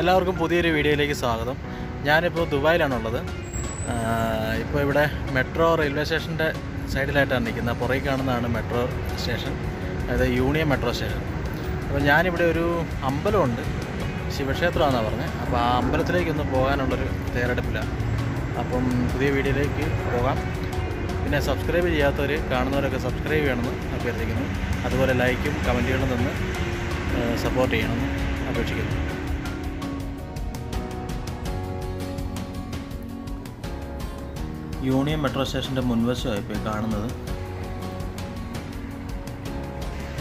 എല്ലാവർക്കും പുതിയൊരു വീഡിയോയിലേക്ക് സ്വാഗതം. ഞാനിപ്പോൾ ദുബായിലാണുള്ളത്. ഇപ്പോൾ ഇവിടെ മെട്രോ റെയിൽവേ സ്റ്റേഷന്റെ സൈഡിലായിട്ടാണ് നിൽക്കുന്നത്. പുറകെ കാണുന്നതാണ് മെട്രോ സ്റ്റേഷൻ. അതായത് യൂണിയൻ മെട്രോ സ്റ്റേഷൻ. അപ്പോൾ ഞാനിവിടെ ഒരു അമ്പലമുണ്ട്. ശിവക്ഷേത്രമാണെന്നാണ് പറഞ്ഞത് അപ്പോൾ ആ അമ്പലത്തിലേക്കൊന്ന് പോകാനുള്ളൊരു തയ്യാറെടുപ്പിലാണ്. അപ്പം പുതിയ വീഡിയോയിലേക്ക് പോകാം. പിന്നെ സബ്സ്ക്രൈബ് ചെയ്യാത്തവർ കാണുന്നവരൊക്കെ സബ്സ്ക്രൈബ് ചെയ്യണമെന്ന് അഭ്യർത്ഥിക്കുന്നു. അതുപോലെ ലൈക്കും കമന്റുകളും തന്ന് സപ്പോർട്ട് ചെയ്യണമെന്ന് അപേക്ഷിക്കുന്നു. യൂണിയൻ മെട്രോ സ്റ്റേഷന്റെ മുൻവശമായി ഇപ്പോൾ ഈ കാണുന്നത്.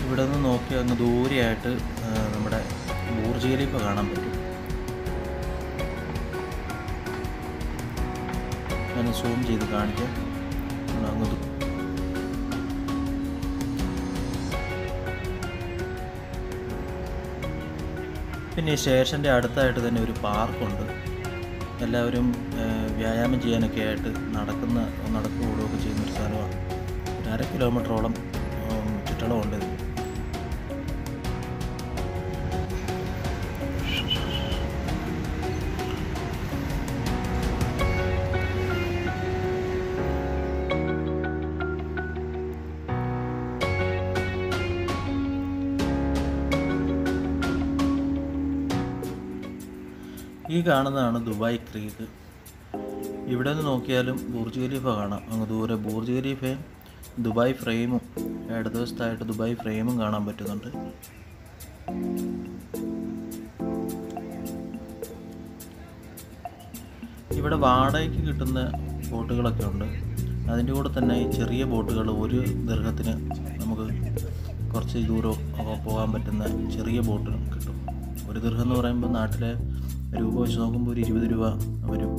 ഇവിടെ നിന്ന് നോക്കി അങ്ങ് ദൂരെയായിട്ട് നമ്മുടെ ബൂർജ് ഖലീഫ കാണാൻ പറ്റും. ഞാൻ സൂം ചെയ്ത് കാണിക്കാം. അങ്ങ് പിന്നെ ഈ സ്റ്റേഷന്റെ അടുത്തായിട്ട് തന്നെ ഒരു പാർക്കുണ്ട്. എല്ലാവരും വ്യായാമം ചെയ്യാനൊക്കെ ആയിട്ട് നടക്കുന്ന നടക്കുകയൊക്കെ ചെയ്യുന്ന ഒരു സ്ഥലമാണ്. അര കിലോമീറ്ററോളം ചുറ്റളവുണ്ട് ഈ കാണുന്നതാണ് ദുബായ് ക്രീക്ക് ഇവിടെ നിന്ന് നോക്കിയാലും ബൂർജ് ഖലീഫ കാണാം. അങ്ങ് ദൂരെ ബൂർജ് ഖലീഫയും ദുബായ് ഫ്രെയിമും ഇടതുവശത്തായിട്ട് ദുബായ് ഫ്രെയിമും കാണാൻ പറ്റുന്നുണ്ട്. ഇവിടെ വാടകയ്ക്ക് കിട്ടുന്ന ബോട്ടുകളൊക്കെ ഉണ്ട്. അതിന്റെ കൂടെ തന്നെ ഈ ചെറിയ ബോട്ടുകൾ ഒരു ദീർഘത്തിന് നമുക്ക് കുറച്ച് ദൂരം പോകാൻ പറ്റുന്ന ചെറിയ ബോട്ട് കിട്ടും. ഒരു ദീർഘം എന്ന് പറയുമ്പോൾ നാട്ടിലെ രൂപ വെച്ച് നോക്കുമ്പോൾ ഒരു ഇരുപത് രൂപ വരും.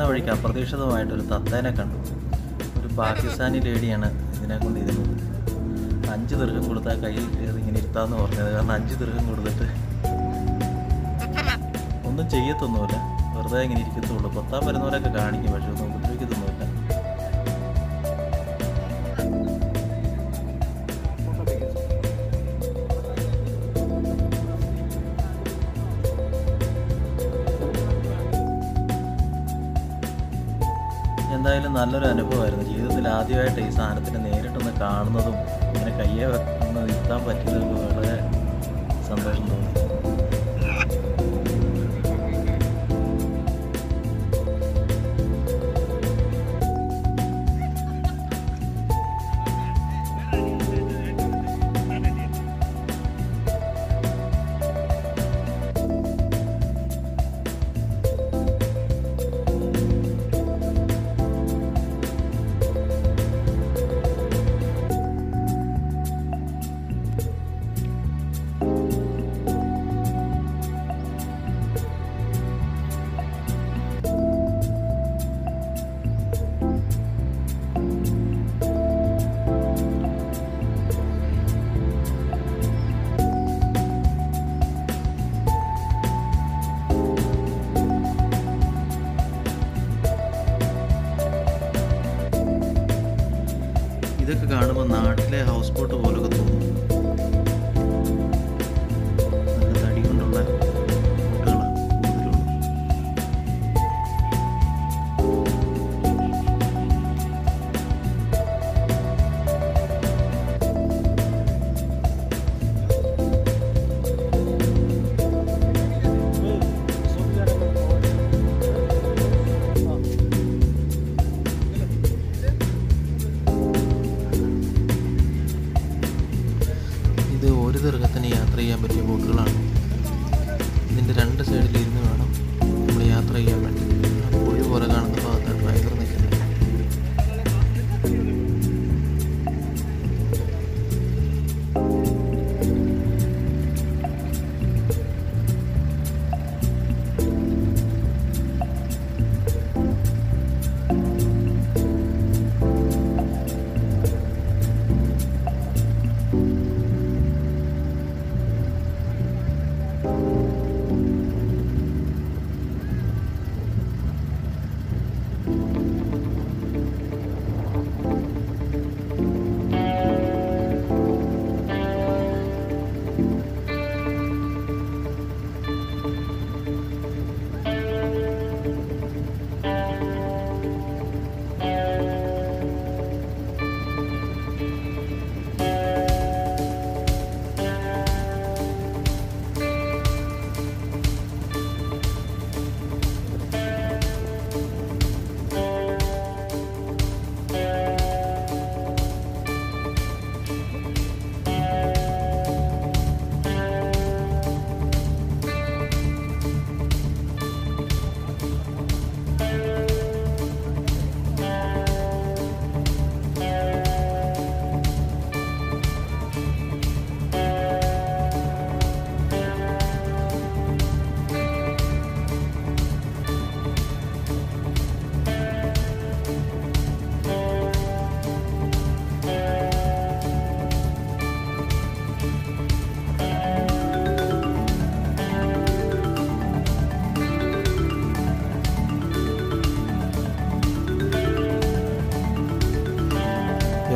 വരുന്ന വഴിക്ക് അപ്രതീക്ഷിതമായിട്ടൊരു തത്തേനെ കണ്ടു. ഒരു പാകിസ്ഥാനി ലേഡിയാണ് ഇതിനെ കൊണ്ട് ഇരുന്നത് അഞ്ച് ദീർഘം കൊടുത്താൽ കയ്യിൽ കയറി ഇങ്ങനെ ഇരുത്താന്ന് പറഞ്ഞത്. കാരണം അഞ്ച് ദീർഘം കൊടുത്തിട്ട് ഒന്നും ചെയ്യത്തൊന്നുമില്ല. വെറുതെ ഇങ്ങനെ ഇരിക്കത്തുള്ളൂ. കൊത്താൻ വരുന്നവരൊക്കെ കാണിക്കും പക്ഷെ ഒന്നും എന്തായാലും നല്ലൊരു അനുഭവമായിരുന്നു. ജീവിതത്തിൽ ആദ്യമായിട്ട് ഈ സാധനത്തിന് നേരിട്ടൊന്ന് കാണുന്നതും ഇങ്ങനെ കയ്യെ ഒന്ന് ഇരുത്താൻ പറ്റിയതൊക്കെ വളരെ സന്തോഷം തോന്നി. കാണുമ്പോൾ നാട്ടിലെ ഹൗസ് ബോട്ട് പോലൊക്കെ 不听我歌了。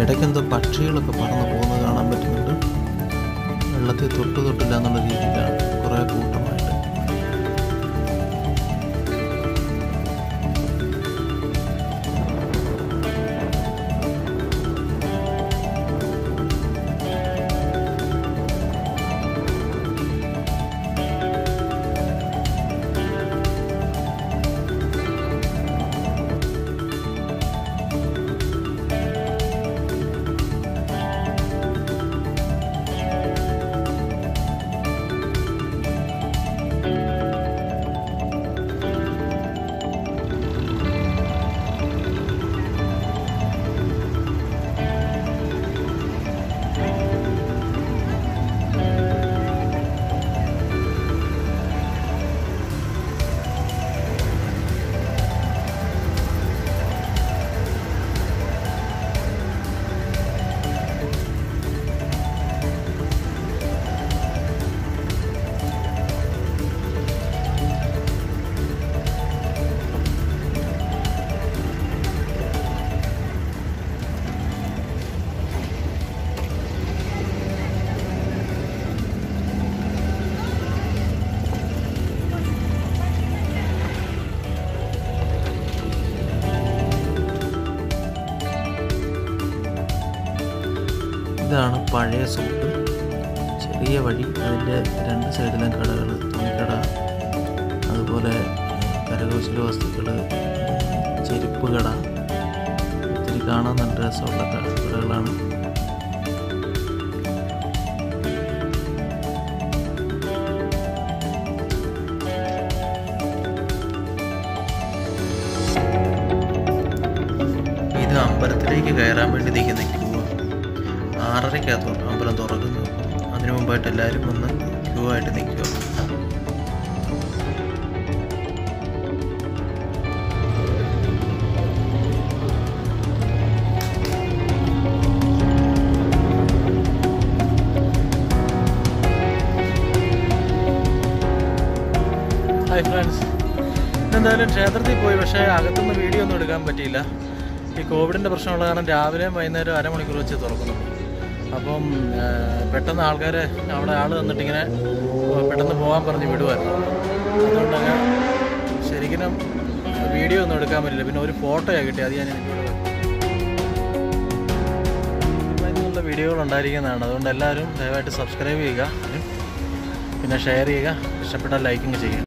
ഇടയ്ക്കെന്തോ പക്ഷികളൊക്കെ പറന്ന് പോകുന്നത് കാണാൻ പറ്റുന്നുണ്ട്. വെള്ളത്തിൽ തൊട്ട് തൊട്ടില്ല എന്നുള്ള രീതിയിലാണ് കുറേ കൂട്ടമായിട്ട് സൂട്ട് ചെറിയ വഴി അതിന്റെ രണ്ട് സൈഡിലും കടകൾ തുണിക്കട അതുപോലെ കരകൗശല വസ്തുക്കൾ ചെരുപ്പ് കട. ഒത്തിരി കാണാൻ നല്ല രസമുള്ള കടകളാണ്. ഇത് അമ്പലത്തിലേക്ക് കയറാൻ വേണ്ടി നിൽക്കുന്ന ആറരയ്ക്കകത്ത് അമ്പലം തുറക്കുന്നു. അതിനു മുമ്പായിട്ട് എല്ലാവരും വന്ന് ക്യൂ ആയിട്ട് നിൽക്കുക. ഹായ് ഫ്രണ്ട്സ് എന്തായാലും ക്ഷേത്രത്തിൽ പോയി പക്ഷേ അകത്തുനിന്ന് വീഡിയോ ഒന്നും എടുക്കാൻ പറ്റിയില്ല. ഈ കോവിഡിന്റെ പ്രശ്നമുള്ള കാരണം രാവിലെയും വൈകുന്നേരം അരമണിക്കൂർ വെച്ച് തുറക്കുന്നു. അപ്പം പെട്ടെന്ന് ആൾക്കാർ അവിടെ ആൾ വന്നിട്ടിങ്ങനെ പെട്ടെന്ന് പോകാൻ പറഞ്ഞ് വിടുമായിരുന്നു അതുകൊണ്ടങ്ങ് ശരിക്കും വീഡിയോ ഒന്നും എടുക്കാൻ പറ്റില്ല. പിന്നെ ഒരു ഫോട്ടോയാണ് കിട്ടി അത് ഞാൻ എനിക്കുള്ള വീഡിയോകൾ ഉണ്ടായിരിക്കുന്നതാണ്. അതുകൊണ്ട് എല്ലാവരും ദയവായിട്ട് സബ്സ്ക്രൈബ് ചെയ്യുക. പിന്നെ ഷെയർ ചെയ്യുക. ഇഷ്ടപ്പെട്ടാൽ ലൈക്കിങ് ചെയ്യുക.